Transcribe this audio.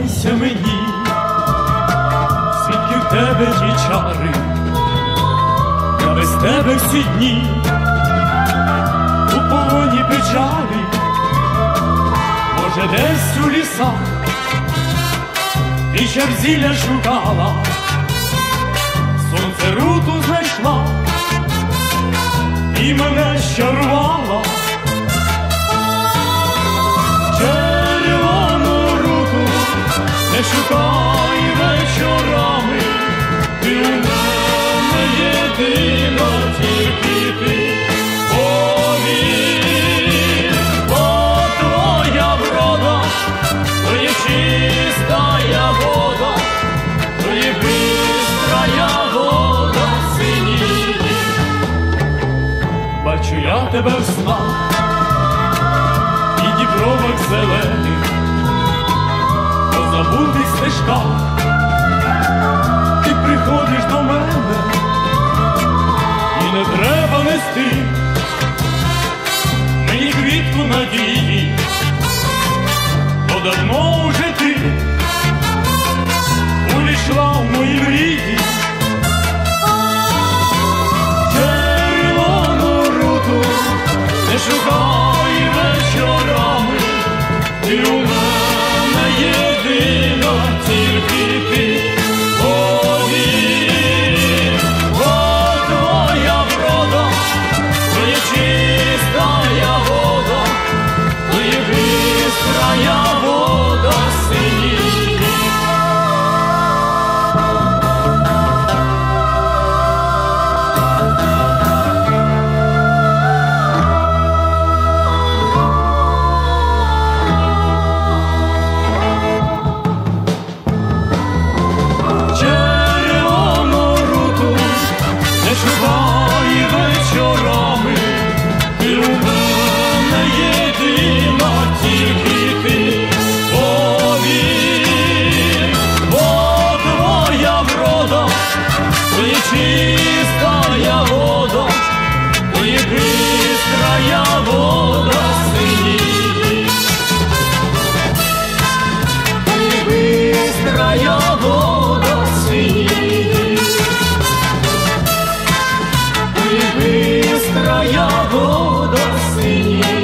Зізнайся мені, скільки в тебе ті чари, я без тебе всі дні у полоні печалі, може, десь у лісах і зілля шукала, сонце руту знайшла і мене щарувала. Вечорами, ти у мене єдина тільки ти. Повір, бо твоя чистая вода, то є вода синіє. Бачу тебе в снах і дібровок зелених, буде стежка, ти приходиш до мене і не треба нести мені квітку надії, бо давно уже ти увійшла в мої мрії. Червону руту не шукав. чистая вода, и быстрая вода сині. И вода синит. И быстрая вода синит.